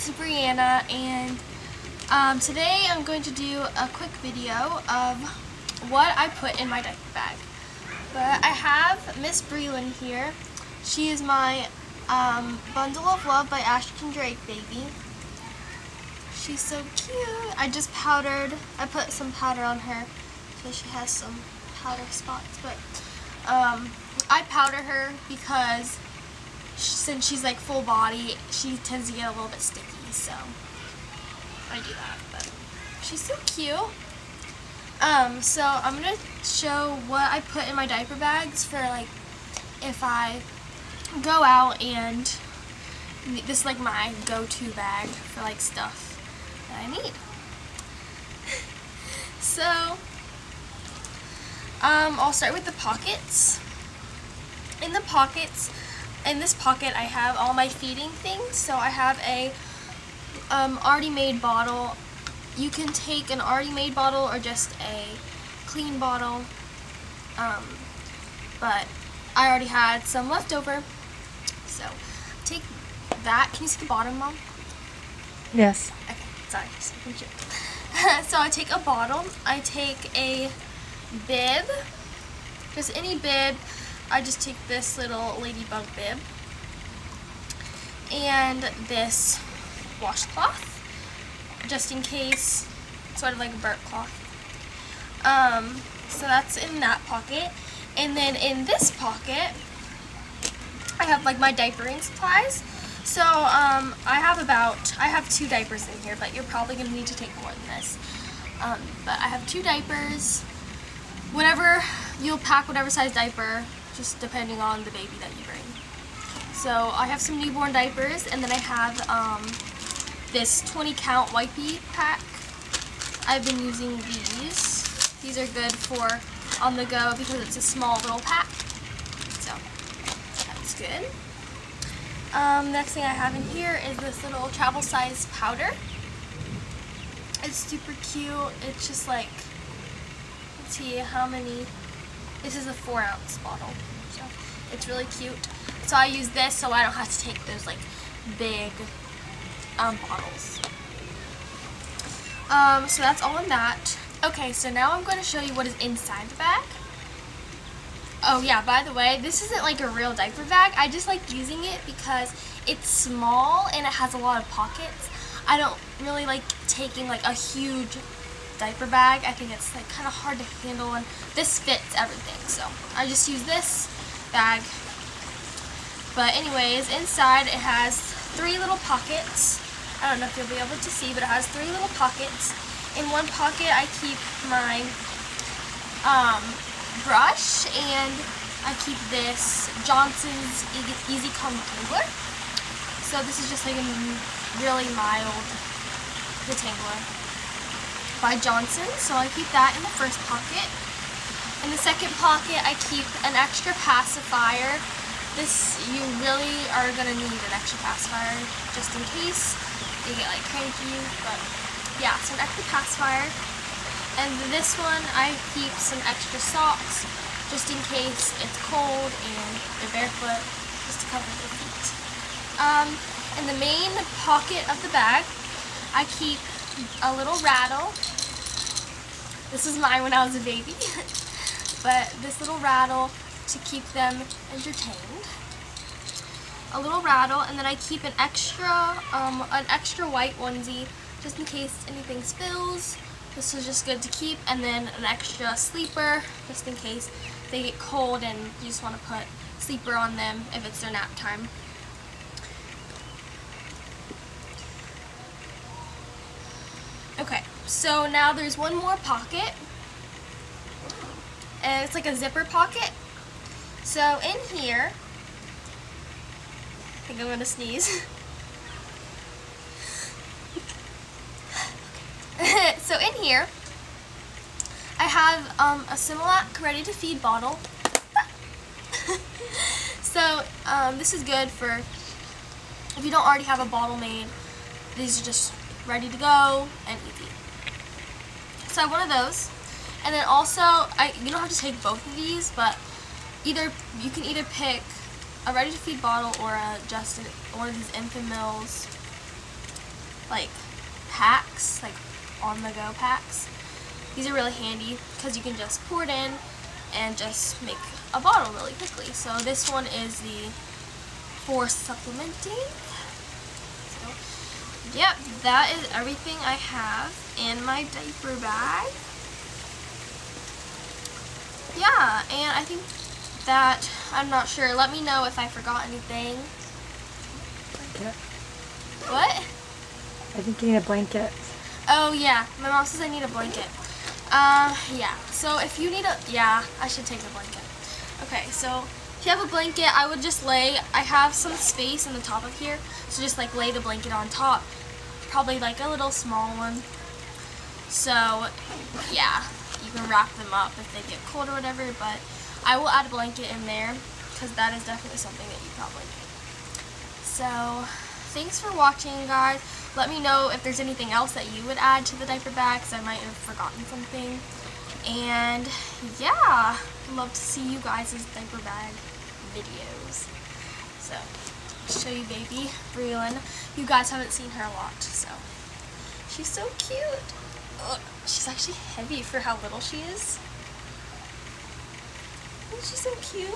it's Brianna and um, today I'm going to do a quick video of what I put in my diaper bag. But I have Miss Breland here. She is my um, Bundle of Love by Ashton Drake baby. She's so cute. I just powdered, I put some powder on her so she has some powder spots. But um, I powder her because since she's like full body, she tends to get a little bit sticky, so I do that. But she's so cute. Um, so I'm gonna show what I put in my diaper bags for like if I go out and this is like my go-to bag for like stuff that I need. so um, I'll start with the pockets. In the pockets, in this pocket I have all my feeding things. So I have a um, already made bottle. You can take an already made bottle or just a clean bottle. Um, but I already had some left over. So take that. Can you see the bottom, Mom? Yes. Okay, sorry. so I take a bottle. I take a bib. Just any bib. I just take this little ladybug bib and this washcloth just in case sort of like a burnt cloth. Um, so that's in that pocket. And then in this pocket I have like my diapering supplies. So um, I have about I have two diapers in here but you're probably gonna need to take more than this. Um, but I have two diapers. Whatever you'll pack whatever size diaper just depending on the baby that you bring. So I have some newborn diapers and then I have um, this 20 count wipey pack. I've been using these. These are good for on the go because it's a small little pack. So that's good. Um, next thing I have in here is this little travel size powder. It's super cute. It's just like, let's see how many this is a four ounce bottle, so it's really cute. So I use this so I don't have to take those like big um, bottles. Um, so that's all in that. Okay, so now I'm going to show you what is inside the bag. Oh yeah, by the way, this isn't like a real diaper bag. I just like using it because it's small and it has a lot of pockets. I don't really like taking like a huge diaper bag. I think it's like kind of hard to handle and this fits everything. So I just use this bag. But anyways, inside it has three little pockets. I don't know if you'll be able to see, but it has three little pockets. In one pocket I keep my um, brush and I keep this Johnson's Easy Comb Detangler. So this is just like a really mild detangler by Johnson, so I keep that in the first pocket. In the second pocket, I keep an extra pacifier. This, you really are going to need an extra pacifier just in case you get like cranky, but yeah, so an extra pacifier. And this one, I keep some extra socks just in case it's cold and they're barefoot, just to cover their feet. Um, in the main pocket of the bag, I keep a little rattle. This was mine when I was a baby. but this little rattle to keep them entertained. A little rattle, and then I keep an extra, um, an extra white onesie just in case anything spills. This is just good to keep, and then an extra sleeper just in case they get cold and you just want to put sleeper on them if it's their nap time. Okay, so now there's one more pocket. And it's like a zipper pocket. So in here, I think I'm gonna sneeze. so in here, I have um, a Similac ready to feed bottle. so um, this is good for if you don't already have a bottle made. These are just ready to go and easy. So I have one of those. And then also, I you don't have to take both of these, but either you can either pick a ready-to-feed bottle or a just one of these Enfamils like packs, like on the go packs. These are really handy because you can just pour it in and just make a bottle really quickly. So this one is the for supplementing. So, yep, that is everything I have in my diaper bag. Yeah, and I think that, I'm not sure. Let me know if I forgot anything. Blanket. What? I think you need a blanket. Oh yeah, my mom says I need a blanket. Um, yeah, so if you need a, yeah, I should take a blanket. Okay, so if you have a blanket, I would just lay, I have some space in the top of here, so just like lay the blanket on top. Probably like a little small one. So, yeah, you can wrap them up if they get cold or whatever, but I will add a blanket in there, because that is definitely something that you probably need. So, thanks for watching, guys. Let me know if there's anything else that you would add to the diaper bag, because I might have forgotten something. And yeah, love to see you guys' diaper bag videos. So, show you baby Breland. You guys haven't seen her a lot, so she's so cute. Ugh, she's actually heavy for how little she is. Oh, she's so cute.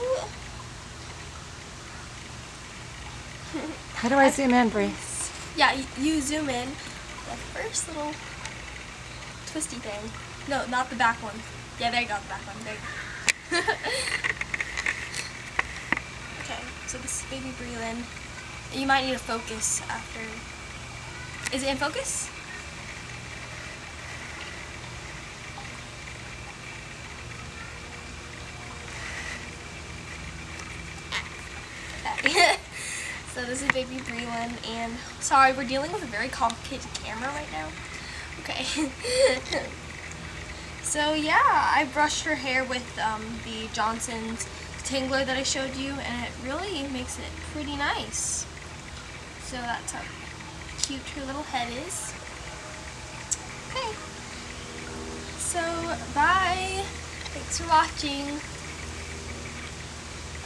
How do I zoom in, Bree? Yeah, you zoom in the first little twisty thing. No, not the back one. Yeah, there you go, the back one. There you go. okay, so this is baby Breland. You might need a focus after. Is it in focus? Okay. This is baby Breland, and sorry, we're dealing with a very complicated camera right now. Okay. so yeah, I brushed her hair with um, the Johnson's Tangler that I showed you, and it really makes it pretty nice. So that's how cute her little head is. Okay. So, bye. Thanks for watching.